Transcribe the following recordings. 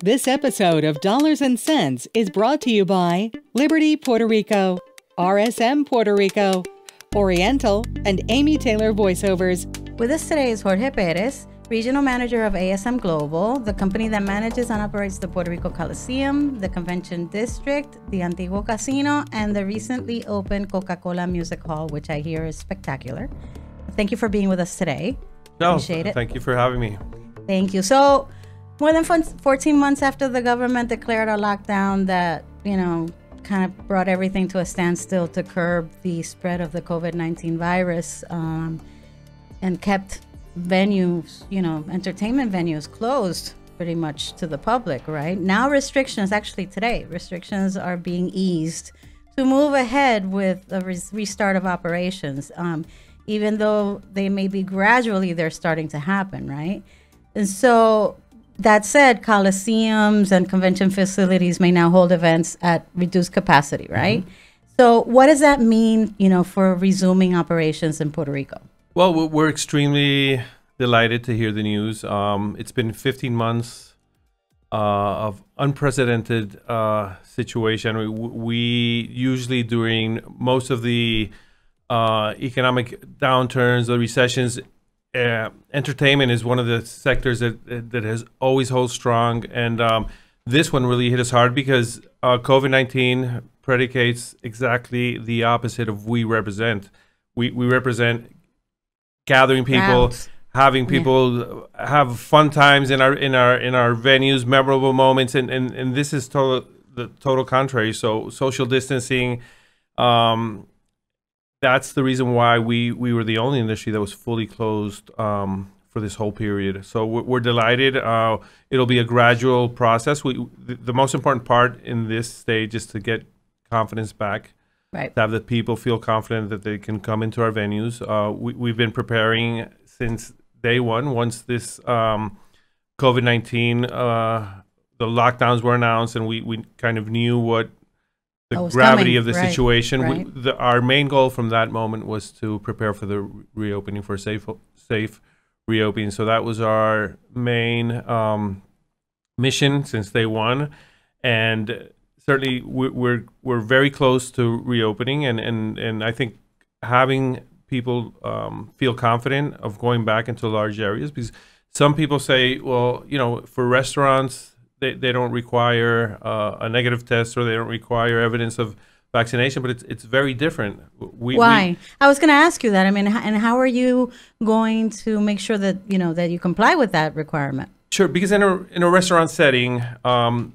This episode of Dollars and Cents is brought to you by Liberty Puerto Rico, RSM Puerto Rico, Oriental, and Amy Taylor Voiceovers. With us today is Jorge Perez, Regional Manager of ASM Global, the company that manages and operates the Puerto Rico Coliseum, the Convention District, the Antiguo Casino, and the recently opened Coca Cola Music Hall, which I hear is spectacular. Thank you for being with us today. No, Appreciate it. thank you for having me. Thank you. So, more than 14 months after the government declared a lockdown that, you know, kind of brought everything to a standstill to curb the spread of the COVID 19 virus um, and kept venues, you know, entertainment venues closed pretty much to the public, right? Now, restrictions, actually, today, restrictions are being eased to move ahead with the res- restart of operations. Um, even though they may be gradually, they're starting to happen, right? And so, that said, coliseums and convention facilities may now hold events at reduced capacity, right? So, what does that mean, you know, for resuming operations in Puerto Rico? Well, we- we're extremely delighted to hear the news. Um, it's been 15 months uh, of unprecedented uh, situation. We, we usually during most of the uh, economic downturns, the recessions, uh, entertainment is one of the sectors that that has always held strong, and um, this one really hit us hard because uh, COVID nineteen predicates exactly the opposite of we represent. We we represent gathering people, having people have fun times in our in our in our venues, memorable moments, and and, and this is total the total contrary. So social distancing. Um, that's the reason why we we were the only industry that was fully closed um, for this whole period. So we're, we're delighted. Uh, it'll be a gradual process. We the, the most important part in this stage is to get confidence back. Right. To have the people feel confident that they can come into our venues. Uh, we, we've been preparing since day one. Once this um, COVID nineteen, uh, the lockdowns were announced, and we, we kind of knew what the What gravity coming, of the right, situation. right. We, the, our main goal from that moment was to prepare for the re- reopening for safe safe reopening. So that was our main um, mission since day one, and certainly we- we're we're very close to reopening, and and and I think having people um, feel confident of going back into large areas because some people say, well, you know, for restaurants they, they don't require uh, a negative test or they don't require evidence of vaccination, but it's it's very different. We, Why? I was going to ask you that. I mean, and how are you going to make sure that you know that you comply with that requirement? Sure, because in a in a restaurant setting, um,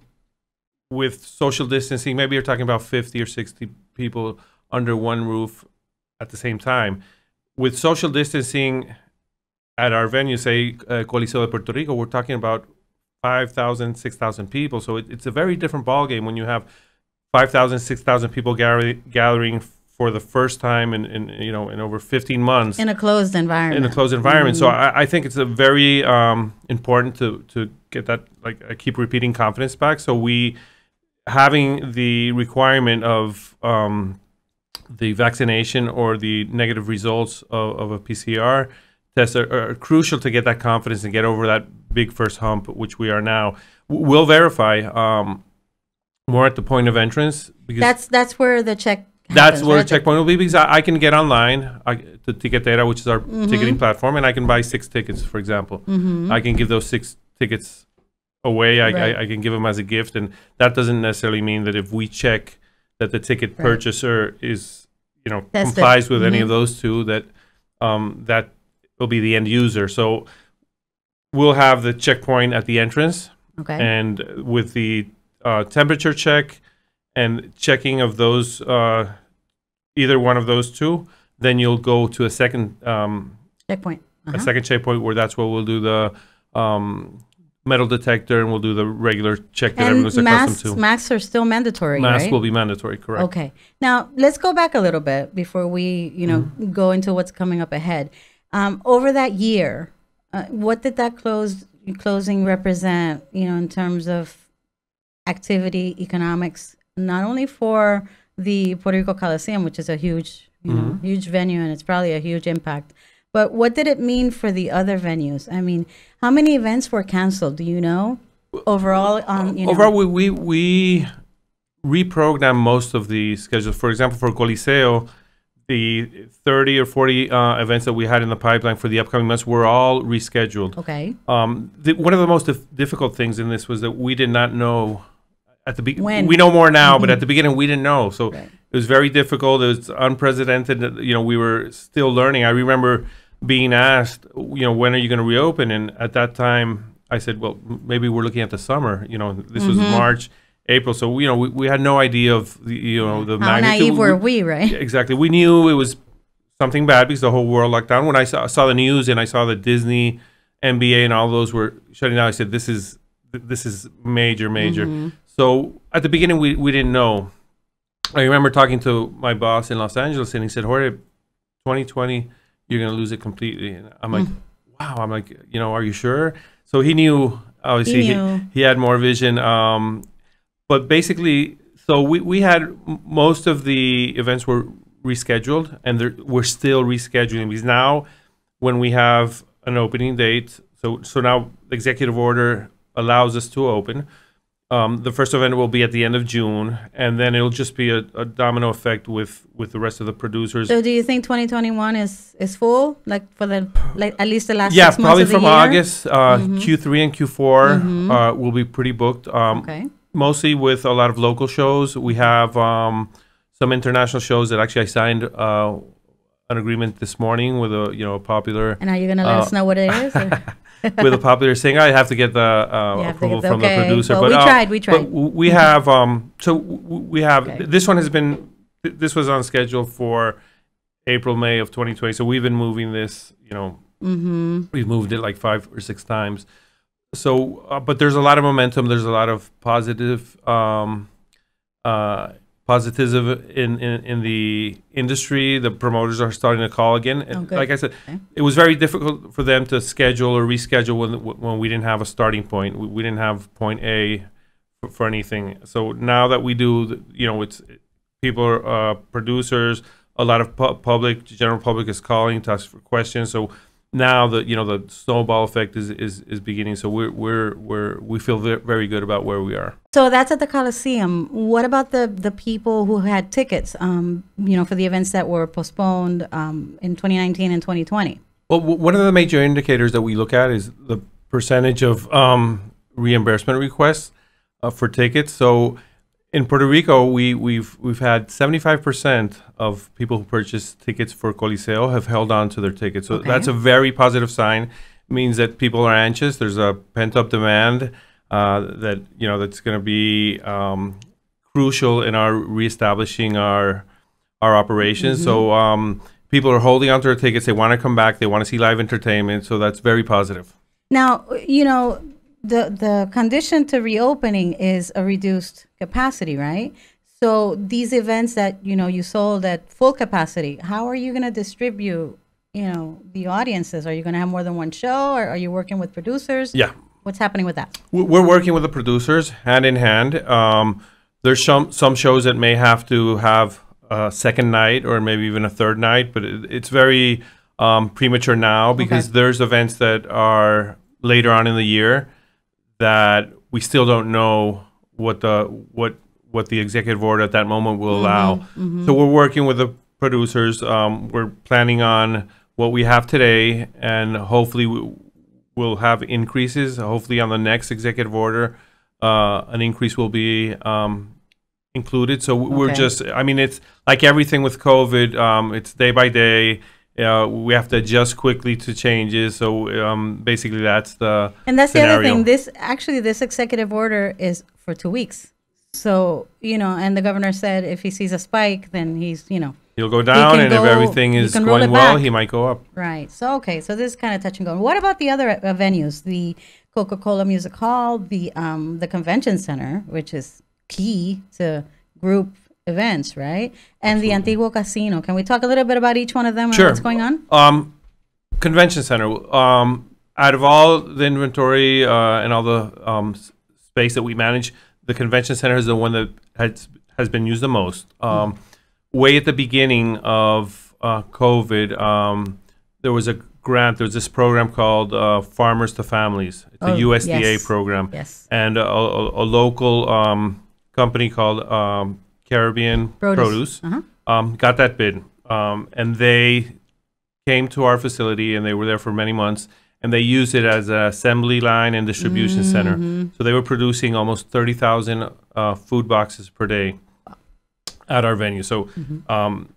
with social distancing, maybe you're talking about fifty or sixty people under one roof at the same time. With social distancing at our venue, say uh, Coliseo de Puerto Rico, we're talking about 5,000, 6,000 people. So it, it's a very different ballgame when you have 5,000, 6,000 people gather, gathering for the first time in, in you know in over 15 months In a closed environment. in a closed environment. So I, I think it's a very um, important to to get that like I keep repeating confidence back. So we having the requirement of um, the vaccination or the negative results of, of a PCR test are, are crucial to get that confidence and get over that big first hump, which we are now. We'll verify um, more at the point of entrance because That's that's where the check. that's where right? the checkpoint will be because I, I can get online I, to data, which is our Mm-hmm. ticketing platform, and I can buy six tickets, for example. I can give those six tickets away. I, Right. I, I can give them as a gift, and that doesn't necessarily mean that if we check that the ticket Right. purchaser is, you know, Tested. complies with any Mhm. of those two, that um, that will be the end user. So we'll have the checkpoint at the entrance Okay. and with the uh, temperature check and checking of those uh, either one of those two then you'll go to a second um, checkpoint. a Uh-huh. second checkpoint where that's where we'll do the um, metal detector and we'll do the regular check that And everyone's masks, accustomed to masks are still mandatory, Masks right? will be mandatory correct Okay. Now let's go back a little bit before we, you know, Mm-hmm. go into what's coming up ahead. Um, over that year, uh, what did that close closing represent? You know, in terms of activity, economics, not only for the Puerto Rico Coliseum, which is a huge, you know, Mm-hmm. huge venue, and it's probably a huge impact. But what did it mean for the other venues? I mean, how many events were canceled? Do you know? overall on you know Overall, we, we, we reprogram most of the schedules. For example, for Coliseo, the 30 or 40 uh, events that we had in the pipeline for the upcoming months were all rescheduled. okay Um, the, one of the most dif- difficult things in this was that we did not know at the beginning. When? We know more now, but at the beginning we didn't know. So Right. it was very difficult. It was unprecedented. You know, we were still learning. I remember being asked, you know, when are you going to reopen? And at that time, I said, well, maybe we're looking at the summer. You know, this was March, April. So you know, we, we had no idea of the you know the how magnitude. naive were We- right exactly. We knew it was something bad because the whole world locked down. When I saw, saw the news and I saw the Disney, NBA, and all those were shutting down, I said, "This is this is major, major." So at the beginning, we, we didn't know. I remember talking to my boss in Los Angeles, and he said, "Jorge, 2020, you're gonna lose it completely." And I'm like, "Wow!" I'm like, "You know, are you sure?" So he knew. Obviously, He he, he had more vision. Um, but basically, so we, we had most of the events were rescheduled, and we're still rescheduling because now, when we have an opening date, so so now the executive order allows us to open. Um, the first event will be at the end of June, and then it'll just be a, a domino effect with with the rest of the producers. so do you think 2021 is is full like for the like at least the last yeah, probably from? August, uh, Q3 and Q4 uh, will be pretty booked. Um, okay mostly with a lot of local shows. We have um, some international shows that actually I signed uh, an agreement this morning with a you know a popular and are you gonna let Uh, us know what it is with a popular singer. I have to get the uh, approval get the- from okay. the producer. Well, but we uh, tried, we tried. we have um, so we have Okay. this one has been this was on schedule for April May of 2020. So we've been moving this. You know, mm-hmm. we've moved it like five or six times so uh, but there's a lot of momentum. There's a lot of positive um uh positivism in, in in the industry. The promoters are starting to call again. And Oh, like i said Okay. it was very difficult for them to schedule or reschedule when when we didn't have a starting point. We, we didn't have point a for, for anything. So now that we do you know it's people are uh, producers a lot of pu- public general public is calling to ask for questions. So now the you know the snowball effect is is, is beginning so we're we're we're we feel very good about where we are So that's at the Coliseum. What about the the people who had tickets? Um, you know, for the events that were postponed um, in 2019 and 2020. well one of the major indicators that we look at is the percentage of um, reimbursement requests uh, for tickets so in Puerto Rico, we, we've we've had 75% of people who purchased tickets for Coliseo have held on to their tickets. So Okay. that's a very positive sign. It means that people are anxious. There's a pent up demand uh, that you know that's going to be um, crucial in our reestablishing our our operations. So um, people are holding on to their tickets. They want to come back. They want to see live entertainment. So that's very positive. Now, you know, the the condition to reopening is a reduced capacity, right? So these events that you know you sold at full capacity, how are you going to distribute? You know, the audiences. Are you going to have more than one show, or are you working with producers? Yeah. What's happening with that? We- We're working with the producers hand in hand. Um, there's some some shows that may have to have a second night or maybe even a third night, but it, it's very um, premature now because Okay. there's events that are later on in the year that we still don't know what the what what the executive order at that moment will allow. So we're working with the producers. Um, we're planning on what we have today, and hopefully we, we'll have increases. Hopefully on the next executive order, uh, an increase will be um, included. So we're Okay. just. I mean, it's like everything with COVID. Um, it's day by day. Uh, we have to adjust quickly to changes. So um, basically, that's the And that's the other thing. This actually, this executive order is for two weeks. So you know, and the governor said if he sees a spike, then he's you know He'll go down, can and go- if everything is going well, he might go up. right. So okay, so this is kind of touch and go. What about the other uh, venues? The Coca Cola Music Hall, the um the Convention Center, which is key to group events, right? And the Antiguo Casino. Can we talk a little bit about each one of them and what's going on? Um, convention center. Um, out of all the inventory uh, and all the um, space that we manage, the convention center is the one that has has been used the most. Um, way at the beginning of uh, COVID, um, there was a grant. There's this program called uh, Farmers to Families. It's Oh, a USDA yes. program, Yes. and a, a, a local um, company called um, Caribbean Produce. Uh-huh. um, got that bid, um, and they came to our facility, and they were there for many months, and they used it as an assembly line and distribution center. So they were producing almost thirty thousand uh, food boxes per day at our venue. So. Um,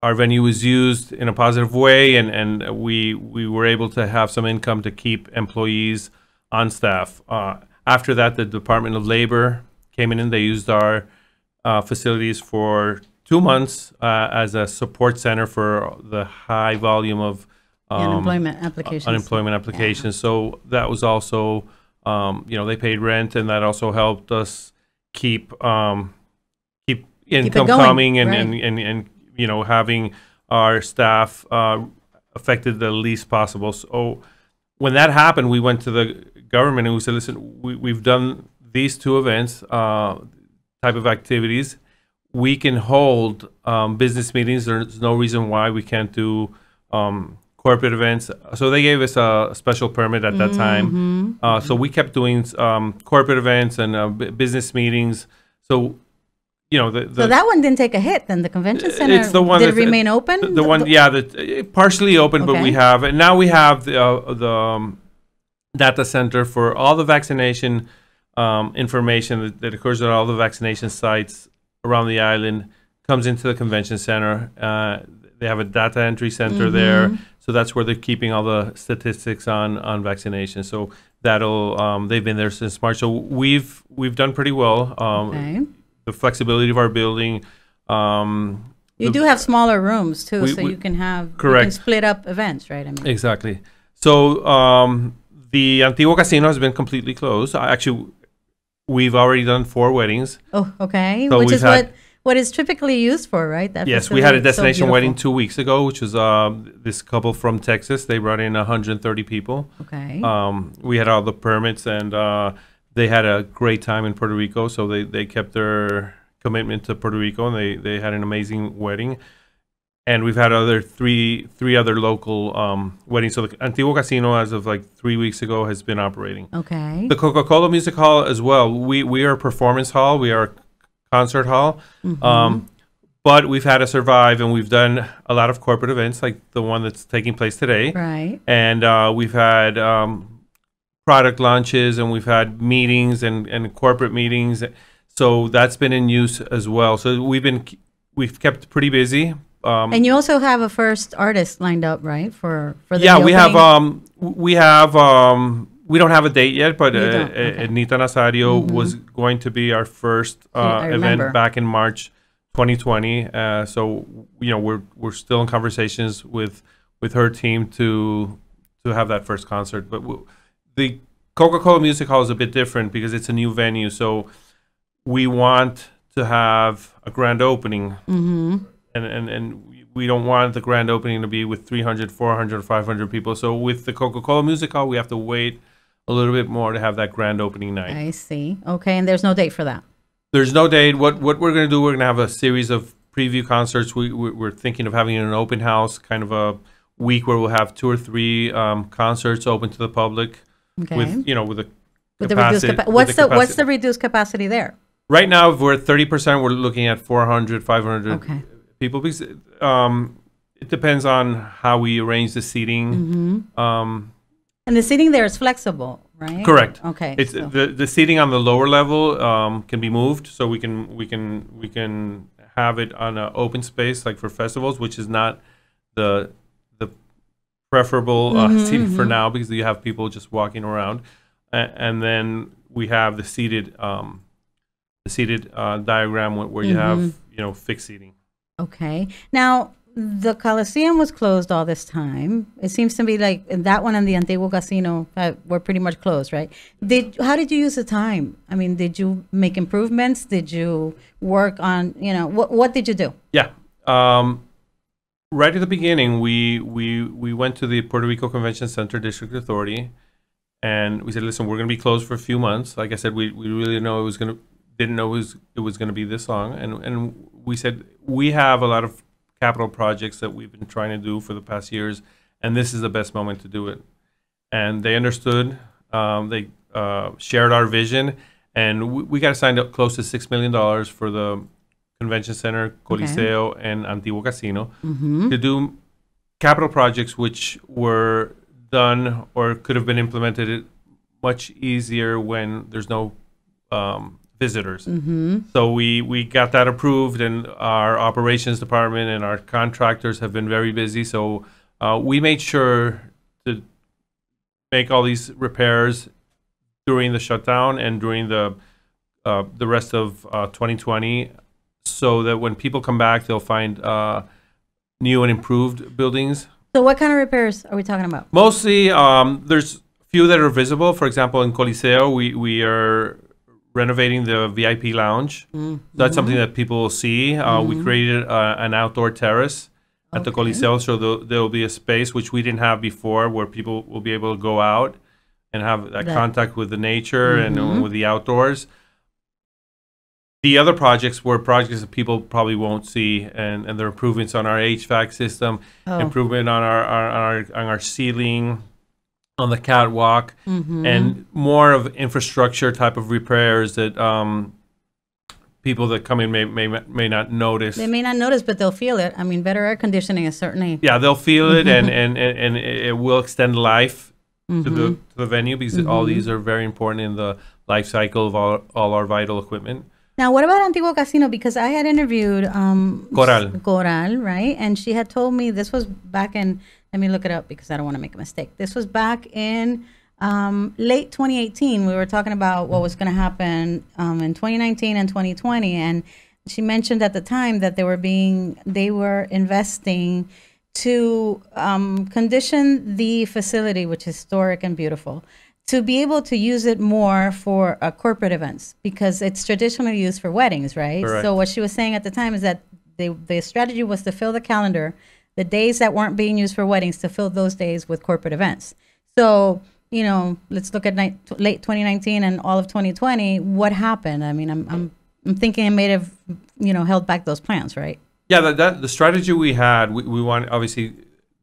our venue was used in a positive way, and, and we we were able to have some income to keep employees on staff. Uh, after that, the Department of Labor came in and they used our uh, facilities for two months uh, as a support center for the high volume of um, unemployment applications. unemployment applications. So that was also, um, you know, they paid rent, and that also helped us keep um, keep income going, coming and, and, right. and and you know having our staff uh, affected the least possible. So when that happened, we went to the government and we said, "Listen, we, we've done these two events, uh, type of activities. We can hold um, business meetings. There's no reason why we can't do um, corporate events." So they gave us a special permit at that time. Uh, so we kept doing um, corporate events and uh, b- business meetings. So you know the, the So that one didn't take a hit. Then the convention center it's the one did it that- remain open. the, the one, yeah, that uh, partially open, but we have, and now we have the uh, the um, data center for all the vaccination um, information that, that occurs at all the vaccination sites around the island comes into the convention center. Uh, they have a data entry center Mm-hmm. there, so that's where they're keeping all the statistics on on vaccination. So that'll um, they've been there since March. So we've we've done pretty well. Um, Okay. The flexibility of our building. Um, You the- do have smaller rooms too, We- so we- you can have You can Correct. split up events, right? I mean, Exactly. So um, the Antiguo Casino has been completely closed. I- Actually, we've already done four weddings. oh, okay. So Which is had- what what is typically used for, right? That yes, we had a is so destination wedding two weeks ago, which was um, this couple from Texas. They brought in 130 people. Okay. Um, we had all the permits, and uh, they had a great time in Puerto Rico. So they, they kept their commitment to Puerto Rico, and they, they had an amazing wedding. And we've had other three three other local um, weddings. So the Antiguo Casino, as of like three weeks ago, has been operating. okay. The Coca Cola Music Hall as well. We we are a performance hall. We are a concert hall. Mm-hmm. Um, but we've had to survive, and we've done a lot of corporate events, like the one that's taking place today. right. And uh, we've had um, product launches, and we've had meetings and, and corporate meetings. So that's been in use as well. So we've been we've kept pretty busy. Um, And you also have a first artist lined up, right? For for the yeah, we have um we have um we don't have a date yet, but uh, You don't, uh. Mm-hmm. Was going to be our first uh, remember. event back in March 2020. Uh, so you know we're we're still in conversations with with her team to to have that first concert. But w- the Coca-Cola Music Hall is a bit different because it's a new venue. So we want to have a grand opening Mhm. And and and we- don't want the grand opening to be with 300 400 500 people so with the coca-cola music hall we have to wait a little bit more to have that grand opening night I see. Okay, and there's no date for that. there's no date what what we're going to do we're going to have a series of preview concerts we, we we're thinking of having an open house kind of a week where we'll have two or three um, concerts open to the public Okay. with you know with a With the reduced capacity- capa- what's the, what's the reduced capacity there? right now if we're at 30% we're looking at 400 500 Okay. People because um, it depends on how we arrange the seating. Mm-hmm. Um, And the seating there is flexible, right? Correct. Okay. it's so- the the seating on the lower level um, can be moved, so we can we can we can have it on an open space like for festivals, which is not the the preferable uh, Mhm, seating for mhm. now because you have people just walking around, A- and then we have the seated um, the seated uh, diagram where, you have Mhm. you know fixed seating. Okay. Now, the Coliseum was closed all this time. It seems to be like that one and the Antiguo Casino uh, were pretty much closed, right? Did how did you use the time? I mean, did you make improvements? Did you work on, you know, what what did you do? Yeah. Um, right at the beginning, we we we went to the Puerto Rico Convention Center District Authority, and we said, "Listen, we're going to be closed for a few months." Like I said, we, we really know it was going to didn't know it was it was going to be this long, and and we said we have a lot of capital projects that we've been trying to do for the past years, and this is the best moment to do it. And they understood. Um, they uh, shared our vision, and we, we got signed up close to six million dollars for the convention center, Coliseo, and Antiguo Casino Mm-hmm. to do capital projects which were done or could have been implemented much easier when there's no um, visitors. Mm-hmm. So we we got that approved, and our operations department and our contractors have been very busy. So uh, we made sure to make all these repairs during the shutdown and during the uh, the rest of uh, 2020, so that when people come back, they'll find uh, new and improved buildings. So what kind of repairs are we talking about? Mostly, um, there's few that are visible. For example, in Coliseo, we, we are renovating the VIP lounge. Mm. That's something that people will see. Uh, We created uh, an outdoor terrace at the Okay. Coliseo, so there'll, there'll be a space which we didn't have before, where people will be able to go out and have that That- contact with the nature and uh, Mhm. with the outdoors. The other projects were projects that people probably won't see, and, and they're improvements on our HVAC system, Oh. improvement on our, our, on our on our ceiling, on the catwalk, Mm-hmm. and more of infrastructure type of repairs that um, people that come in may, may may not notice. They may not notice, but they'll feel it. I mean, better air conditioning is certainly. yeah, they'll feel it, and, and, and, and it will extend life to Mhm. the to the venue because all these are very important in the life cycle of all, all our vital equipment. Now, what about Antiguo Casino? Because I had interviewed um, Coral. Coral, right? And she had told me this was back in, let me look it up because I don't want to make a mistake. This was back in um, late 2018. We were talking about what was going to happen um, in 2019 and 2020. And she mentioned at the time that they were being, they were investing to um, condition the facility, which is historic and beautiful, to be able to use it more for uh, corporate events because it's traditionally used for weddings, right? Correct. So what she was saying at the time is that they, the strategy was to fill the calendar, the days that weren't being used for weddings, to fill those days with corporate events. So you know, let's look at late 2019 and all of 2020. What happened? I mean, I'm I'm I'm thinking it may have you know held back those plans, right? Yeah, that, that the strategy we had, we, we want obviously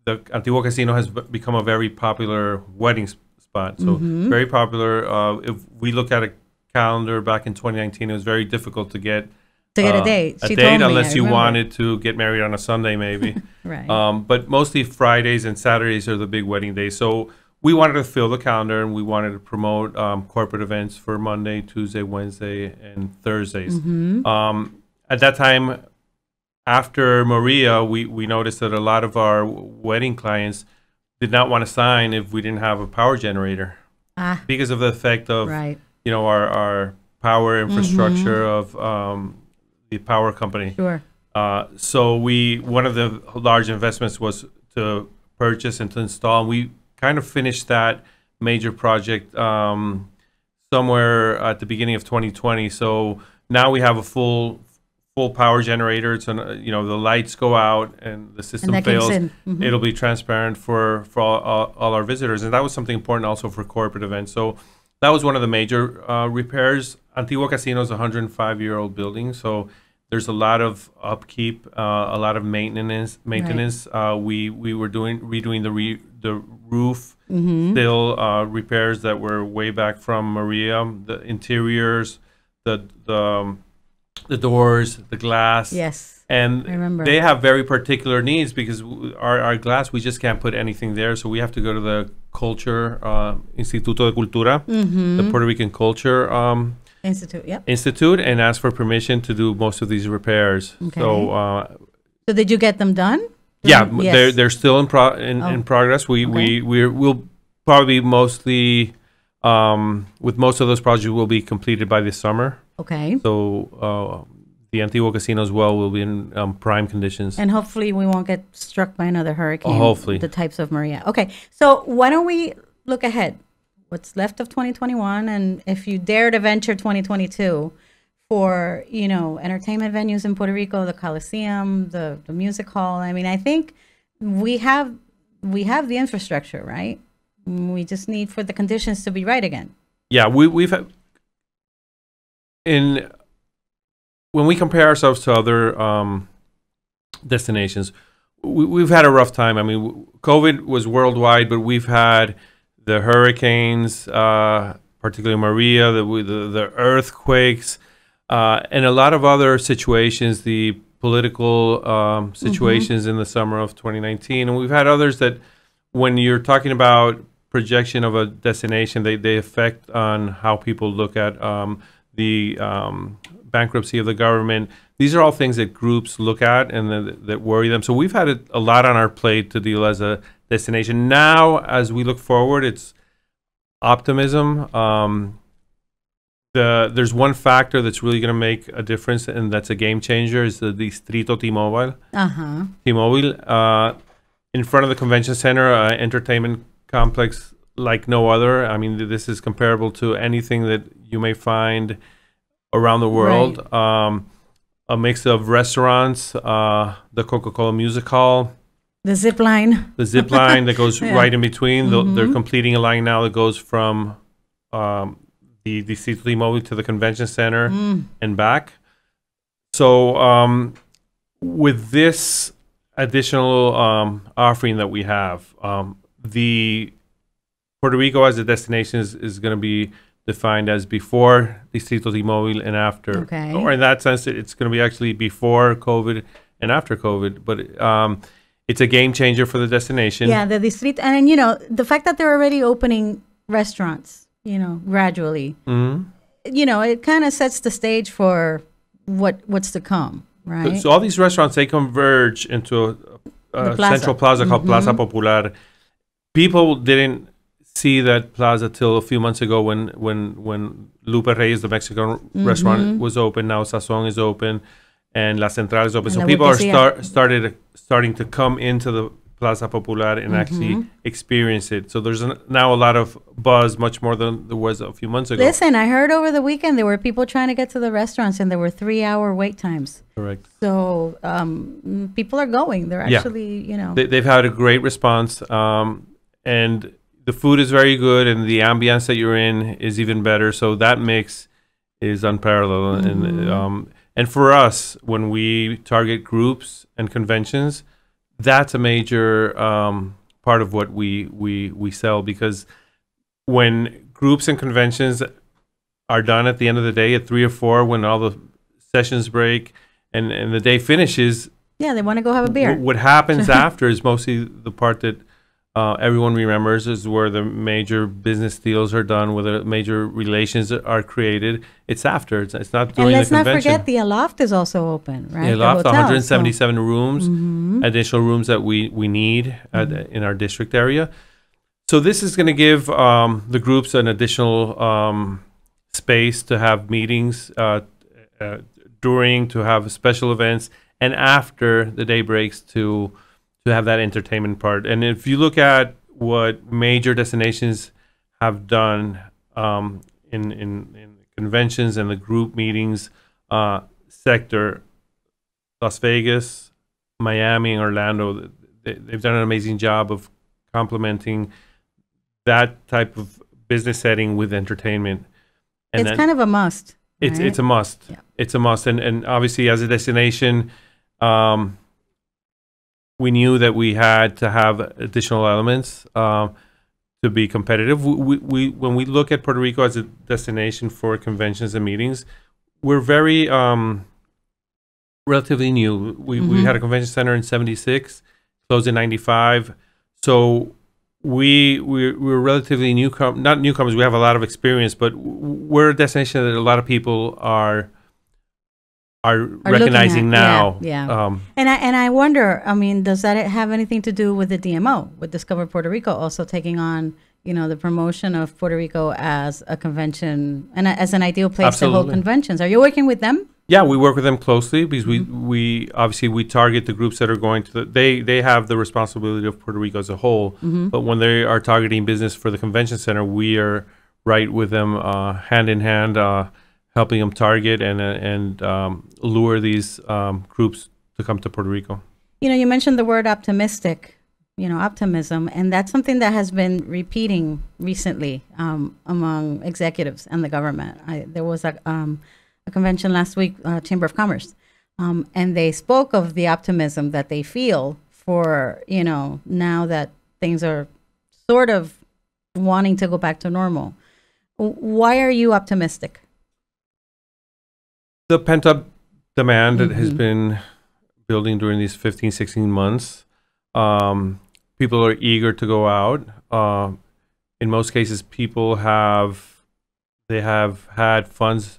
the Antiguo Casino has become a very popular wedding spot. So Mm-hmm. very popular. Uh, if we look at a calendar back in 2019, it was very difficult to get To get a uh, date. A She date told me, unless I you remember. wanted to get married on a Sunday, maybe. Right. um, but mostly Fridays and Saturdays are the big wedding days. So we wanted to fill the calendar and we wanted to promote um, corporate events for Monday, Tuesday, Wednesday, and Thursdays. Mm-hmm. Um, at that time, after Maria, we, we noticed that a lot of our wedding clients did not want to sign if we didn't have a power generator ah, because of the effect of right. you know our, our power infrastructure of um, the power company. Sure. Uh, so we one of the large investments was to purchase and to install. And we kind of finished that major project um, somewhere at the beginning of 2020. So now we have a full full power generator. It's an, you know the lights go out and the system kicks fails. Mhm. It'll be transparent for for all, all, all our visitors, and that was something important also for corporate events. So that was one of the major uh, repairs. Antiguo Casino is a 105 year old building, so there's a lot of upkeep, uh, a lot of maintenance. Maintenance. Uh, we we were doing redoing the re, the roof, Mm-hmm. still uh, repairs that were way back from Maria. The interiors, the the um, the doors, the glass Yes. and I remember. they have very particular needs because our, our glass we just can't put anything there so we have to go to the culture uh, instituto de cultura Mm-hmm. the puerto rican culture um, Institute. Yep. institute and ask for permission to do most of these repairs Okay. so uh, So did you get them done? yeah Them- m- they're, they're still in, pro- in, Oh. in progress we, Okay. we we're, we'll probably mostly um, with most of those projects will be completed by this summer okay. so uh, the Antiguo Casino as well will be in um, prime conditions And hopefully we won't get struck by another hurricane. Oh, hopefully. The types of Maria. Okay. So why don't we look ahead? What's left of 2021 and if you dare to venture 2022 for, you know, entertainment venues in Puerto Rico, the Coliseum, the, the music hall. I mean, I think we have we have the infrastructure, right? We just need for the conditions to be right again. yeah we, we've had- in when we compare ourselves to other um, destinations we, we've had a rough time. I mean, COVID was worldwide, but we've had the hurricanes, uh, particularly Maria, the, the, the earthquakes, uh, and a lot of other situations, the political um, situations in the summer of 2019. And we've had others that, when you're talking about projection of a destination, they, they affect on how people look at um, the um, bankruptcy of the government. These are all things that groups look at and that, that worry them. So we've had a, a lot on our plate to deal as a destination. Now, as we look forward, it's optimism. Um, the there's one factor that's really going to make a difference, and that's a game changer. Is the Distrito T-Mobile. Uh huh. T-Mobile uh, in front of the convention center, uh, entertainment complex like no other. I mean, this is comparable to anything that you may find around the world. Um, a mix of restaurants, uh, the Coca-Cola Music Hall, The zip line. the zip line that goes Yeah. right in between. The- They're completing a line now that goes from um, the the City Mobile to the convention center Mm. and back. So um, with this additional um, offering that we have, um, the Puerto Rico as a destination is, is going to be defined as before Distrito T-Mobile and after. Okay. Or in that sense, it- it's going to be actually before COVID and after COVID. But um, it's a game changer for the destination. Yeah, the district, and you know the fact that they're already opening restaurants, you know, gradually, Mhm. you know, it kind of sets the stage for what what's to come, So- right? So all these restaurants they converge into a, a plaza. central plaza called Plaza Mhm. Popular. People didn't see that plaza till a few months ago when when when Lupe Reyes, the Mexican restaurant, Mhm. was open. Now Sazon is open, and La Central is open. And so people are start started starting to come into the Plaza Popular and actually Mhm. experience it. So there's an, now a lot of buzz, much more than there was a few months ago. Listen, I heard over the weekend there were people trying to get to the restaurants, and there were three-hour wait times. Correct. So um, mm, people are going. They're Yeah. actually, you know, they, they've had a great response um, and the food is very good and the ambience that you're in is even better so that mix is unparalleled and Mhm. um, and for us when we target groups and conventions that's a major um, part of what we we we sell because when groups and conventions are done at the end of the day at three or four when all the sessions break and and the day finishes yeah, they want to go have a beer. Wh- What happens after is mostly the part that uh, everyone remembers is where the major business deals are done, where the major relations are created. It's after. It's, it's not and during let's the not convention. forget the Aloft is also open, right? The Aloft hotel, so- 177 rooms, Mhm. additional rooms that we we need at, Mm-hmm. in our district area. So this is going to give um, the groups an additional um, space to have meetings uh, uh, during, to have special events, and after the day breaks to to have that entertainment part. And if you look at what major destinations have done um, in, in in conventions and the group meetings uh, sector, Las Vegas, Miami, and Orlando, they, they've done an amazing job of complementing that type of business setting with entertainment. And it's then kind of a must. it's right? it's a must. Yeah. It's a must, and and obviously as a destination, um, we knew that we had to have additional elements um, to be competitive. We, we, we when we look at Puerto Rico as a destination for conventions and meetings, we're very um, relatively new. We we Mhm. had a convention center in '76, closed in '95, so we we we're relatively newcom not newcomers. We have a lot of experience, but we're a destination that a lot of people are are, looking recognizing at, yeah, now. yeah. Um, And I and I wonder, I mean, does that have anything to do with the DMO, with Discover Puerto Rico, also taking on, you know, the promotion of Puerto Rico as a convention and a, as an ideal place to Absolutely. hold conventions? Are you working with them? yeah, we work with them closely because we Mm-hmm. we obviously we target the groups that are going to the, they they have the responsibility of Puerto Rico as a whole. Mm-hmm. But when they are targeting business for the convention center, we are right with them, uh, hand in hand, uh, helping them target and uh, and um, lure these um, groups to come to Puerto Rico. You know, you mentioned the word optimistic, you know, optimism, and that's something that has been repeating recently um, among executives and the government. I, there was a, um, a convention last week, uh, Chamber of Commerce, um, and they spoke of the optimism that they feel for you know now that things are sort of wanting to go back to normal. Why are you optimistic? The pent up demand that has Mhm. been building during these 15 16 months um, people are eager to go out uh, in most cases people have they have had funds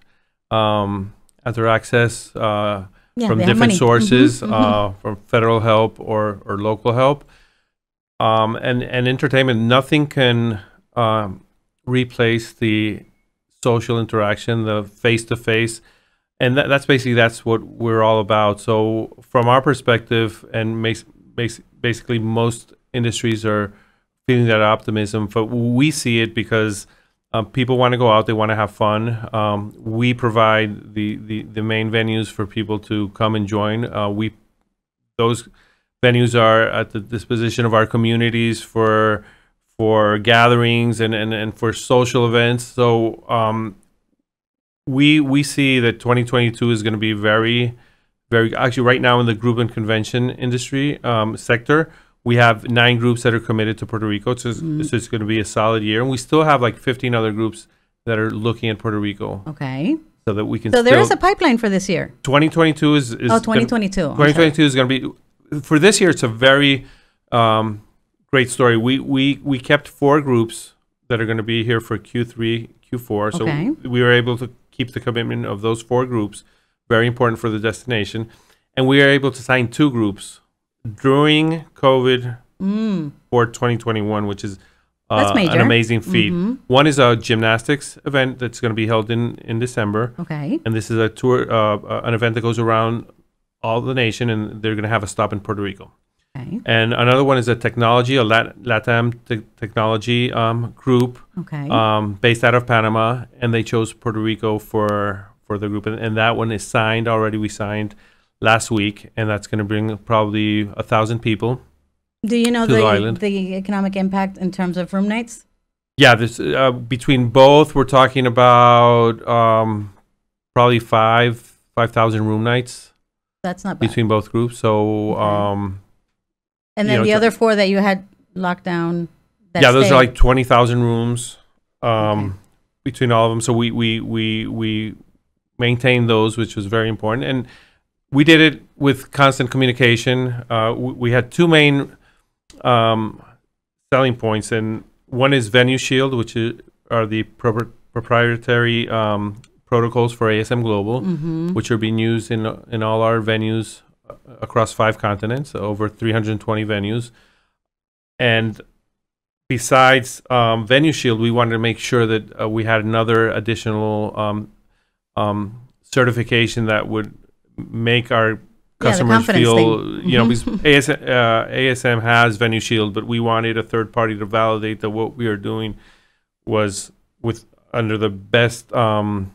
um, at their access uh, Yeah, from different sources Mhm, mhm. Uh, from federal help or, or local help um, and, and entertainment nothing can um, replace the social interaction the face-to-face and that, that's basically that's what we're all about. So from our perspective and makes, bas- basically most industries are feeling that optimism but we see it because um, people want to go out they want to have fun. Um, we provide the, the, the main venues for people to come and join. Uh, we those venues are at the disposition of our communities for for gatherings and, and, and for social events. So um, we we see that 2022 is going to be very very actually right now in the group and convention industry um, sector we have nine groups that are committed to puerto rico so, it's- so it's going to be a solid year and we still have like 15 other groups that are looking at puerto rico Okay, so that we can so there is a pipeline for this year. 2022 is, is Oh, gonna- 2022. 2022 is going to be for this year. It's a very um, great story. We we we kept four groups that are going to be here for Q3, Q4. So Okay. we were able to keep the commitment of those four groups. Very important for the destination, and we are able to sign two groups during COVID Mm, for 2021, which is uh, an amazing feat. Mhm. One is a gymnastics event that's going to be held in in December okay. and this is a tour, uh, uh, an event that goes around all the nation, and they're going to have a stop in Puerto Rico. Okay. And another one is a technology, a Lat- LATAM te- technology um, group Okay. um, based out of Panama, and they chose Puerto Rico for for the group, and, and that one is signed already. We signed last week, and that's going to bring probably a thousand people. Do you know the the island. the economic impact in terms of room nights? Yeah, this uh, between both, we're talking about um, probably five five thousand room nights. That's not bad. between both groups. So, Okay. And you then know, the other four that you had locked down. that yeah, those are like twenty thousand rooms um, Okay. between all of them. So we we we we maintained those, which was very important, and we did it with constant communication. Uh, we, we had two main um, selling points, and one is Venue Shield, which is, are the pro- proprietary um, protocols for ASM Global. Mhm. which are being used in in all our venues across five continents, over 320 venues. And besides um, Venue Shield, we wanted to make sure that uh, we had another additional um, um, certification that would make our customers confidence feel, thing. you know, AS, uh, ASM has Venue Shield, but we wanted a third party to validate that what we are doing was with under the best um,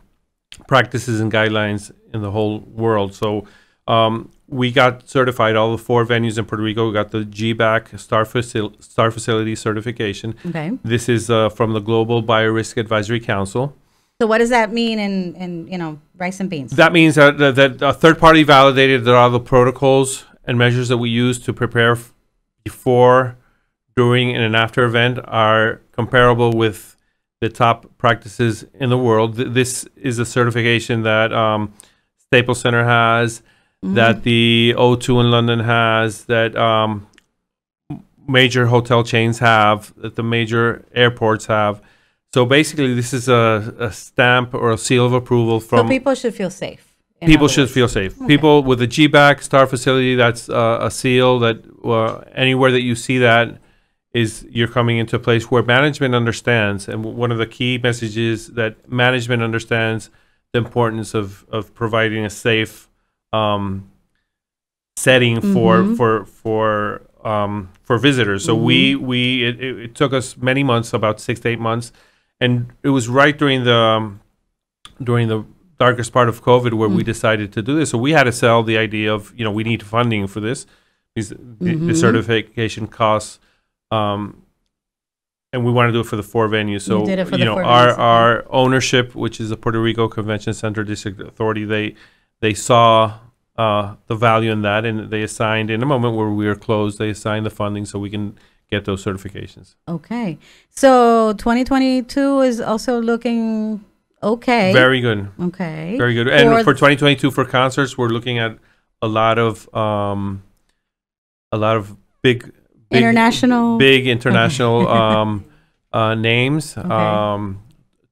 practices and guidelines in the whole world. So um, we got certified all the four venues in Puerto Rico. We got the GBAC Star, Facil- Star Facility certification. Okay. This is uh, from the Global Biorisk Advisory Council. So what does that mean in in you know rice and beans? That means that, that, that a third party validated that all the protocols and measures that we use to prepare f- before, during, and an after event are comparable with the top practices in the world. Th- This is a certification that um, Staples Center has, Mm-hmm. that the O2 in London has, that um, major hotel chains have, that the major airports have. So basically, this is a, a stamp or a seal of approval from. so people should feel safe. people should feel safe. Okay. People with a GBAC star facility, that's uh, a seal that uh, anywhere that you see that is you're coming into a place where management understands. And w- one of the key messages that management understands the importance of, of providing a safe um, setting for Mhm. for for um, for visitors. So we we it, it, took us many months, about six to eight months, and it was right during the um, during the darkest part of COVID where we decided to do this. So we had to sell the idea of you know we need funding for this because the, the Mhm. certification costs. Um, and we want to do it for the four venues. So for you know our venues, our ownership, which is the Puerto Rico Convention Center District Authority, they they saw uh, the value in that, and they assigned in a moment where we are closed, they assigned the funding so we can get those certifications. Okay. So 2022 is also looking okay. Very good. okay. Very good. And For for, 2022 for concerts, we're looking at a lot of um, a lot of big, big International- big international um, uh, names, um,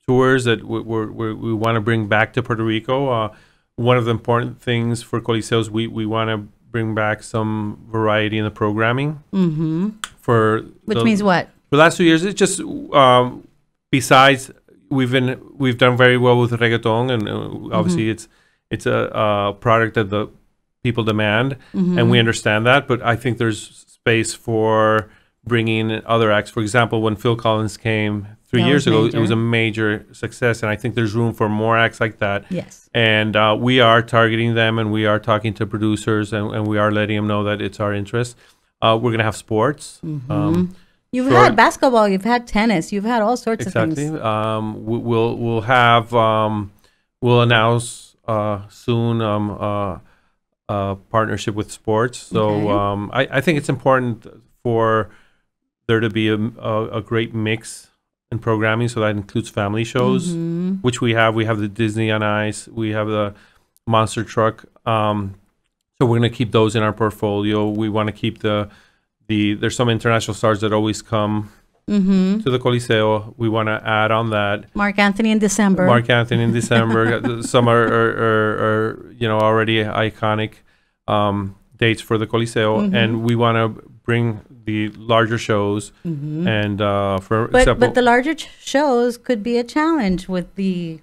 tours that we, we're, we're, we want to bring back to Puerto Rico. Uh, one of the important things for Coliseo is we, we want to bring back some variety in the programming Mm-hmm. for Which the- means what? For the last two years, it's just um, besides we've been we've done very well with reggaeton, and uh, obviously it's it's a, uh product that the people demand, and we understand that. But I think there's space for bringing in other acts. For example, when Phil Collins came three That years ago, it was a major success, and I think there's room for more acts like that. Yes. And uh, we are targeting them, and we are talking to producers, and, and we are letting them know that it's our interest. Uh, we're gonna have sports. Um, You've had basketball, you've had tennis, you've had all sorts of exactly. things. Um, we, we'll we'll have um, we'll announce uh, soon um, uh, a partnership with sports. So Okay. um, I, I think it's important for there to be a, a, a great mix in programming. So that includes family shows, Mm-hmm. which we have. We have the Disney on Ice. We have the Monster Truck. Um, so we're going to keep those in our portfolio. We want to keep the the there's some international stars that always come Mm-hmm. to the Coliseo. We want to add on that. Marc Anthony in December. Marc Anthony in December. Some are, are, are, are, you know, already iconic um, dates for the Coliseo. Mm-hmm. And we want to bring the larger shows. And uh, for Mm-hmm. but example, but the larger ch- shows could be a challenge with the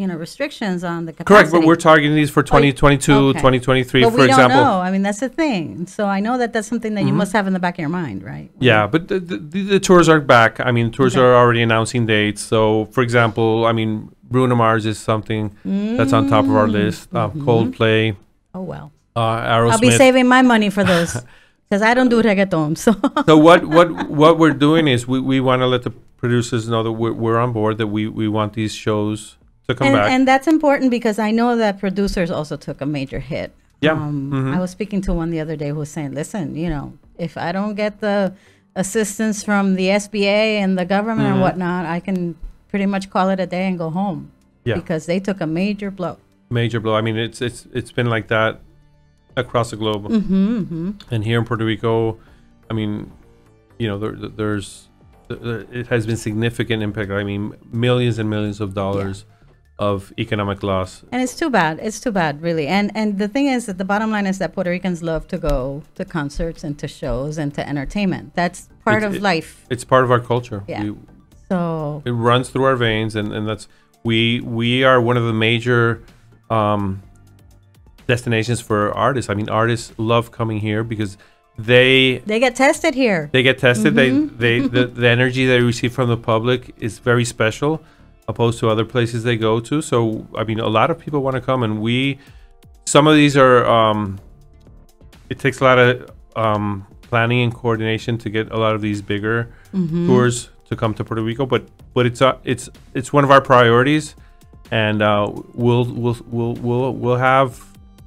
you know restrictions on the capacity. correct, but we're targeting these for 2022, okay. 2023, But for we example. don't know. I mean, that's the thing. So I know that that's something that you must have in the back of your mind, right? Yeah, but the, the, the tours are back. I mean, tours Okay. are already announcing dates. So, for example, I mean, Bruno Mars is something that's on top of our list. Uh, Coldplay, Oh well. uh. I'll be saving my money for those because I don't do reggaeton. So so what what what we're doing is we, we want to let the producers know that we're, we're on board that we, we want these shows to come and, back and that's important because I know that producers also took a major hit. Yeah. Um, Mhm. I was speaking to one the other day who was saying, "Listen, you know, if I don't get the assistance from the SBA and the government Mm-hmm. or whatnot, I can pretty much call it a day and go home yeah because they took a major blow." major blow i mean it's it's it's been like that across the globe Mm-hmm, and here in puerto rico i mean you know there, there- there's there, it has been significant impact i mean millions and millions of dollars of economic loss And it's too bad. It's too bad, really. And and the thing is that the bottom line is that Puerto Ricans love to go to concerts and to shows and to entertainment. That's part of it- life. it's part of our culture Yeah. we, So it runs through our veins and, and that's we we are one of the major um, destinations for artists i mean artists love coming here because they they get tested here. they get tested Mm-hmm. they they the, the energy they receive from the public is very special opposed to other places they go to so i mean a lot of people want to come and we some of these are um it takes a lot of um planning and coordination to get a lot of these bigger Mm-hmm. tours to come to puerto rico but but it's uh, it's it's one of our priorities and uh we'll we'll we'll we'll, we'll have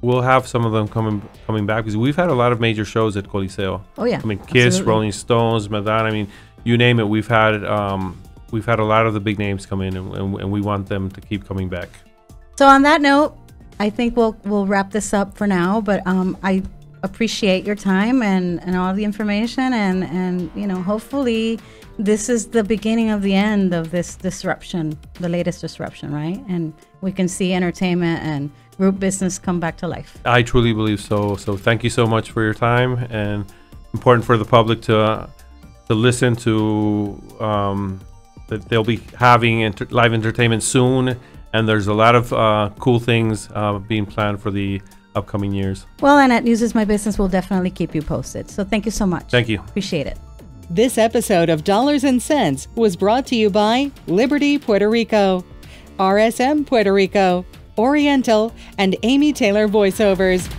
we'll have some of them coming coming back because we've had a lot of major shows at coliseo Oh yeah. I mean, Kiss, absolutely. Rolling Stones, Madonna. I mean, you name it. We've had um, we've had a lot of the big names come in, and, and, and we want them to keep coming back. So on that note, I think we'll we'll wrap this up for now. But um, I appreciate your time and, and all the information, and and you know, hopefully, this is the beginning of the end of this disruption, the latest disruption, right? And we can see entertainment and group business come back to life. I truly believe so. So thank you so much for your time, and important for the public to uh, to listen to um, that they'll be having enter- live entertainment soon, and there's a lot of uh, cool things uh, being planned for the upcoming years. Well, and at News is My Business, we'll definitely keep you posted. So thank you so much. Thank you. Appreciate it. This episode of Dollars and Cents was brought to you by Liberty Puerto Rico, RSM Puerto Rico, Oriental, and Amy Taylor Voiceovers.